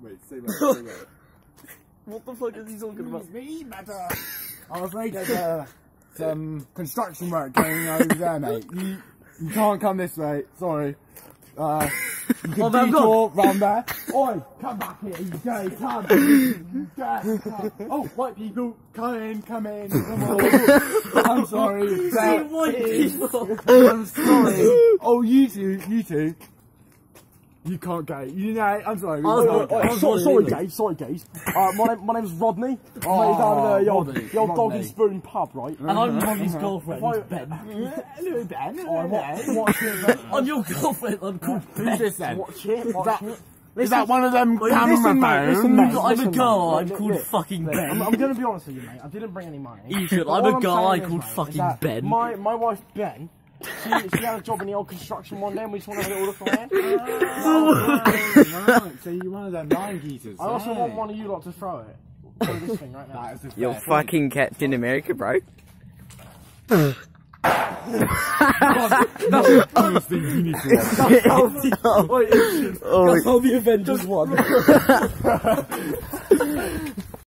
Wait, say that. Say that. What the fuck is he talking about? me, matter. I'm afraid there's uh, some construction work going on over there, mate. You, you can't come this way. Sorry. Uh, you can Oh, detour round there. Oi, come back here, you dirty cunt. You dirty cunt. Oh, white people, come in, come in. Come on. I'm sorry. That white people. I'm sorry. Oh, you two, you two. You can't go. You know, I'm sorry. Oh, You no, can't no, sorry, sorry, guys. Sorry, guys. Uh, my name, my name's Rodney. I'm Oh, down at the old, Rodney, the old dog Rodney. and spoon pub, right? And I'm Ronnie's girlfriend, If I- Ben. Hello, Ben. Oh, it, Ben? I'm your girlfriend, I'm called Who's Ben. this then? What's it? What's that- it? Is that one of them camera phones? I'm a Listen, girl, mate, I'm called look, fucking Ben. I'm, I'm gonna be honest with you, mate. I didn't bring any money. You should. I'm a I'm guy called fucking Ben. My my wife Ben. She, she had a job in the old construction one day and we just want to have a little look around. right, ah. so you're one of them nine geezers. I also Hey. want one of you lot to throw it. Throw this thing right now. That is You're fair fucking Captain America, bro. Those things you need to watch. Oh, That's how the Avengers won.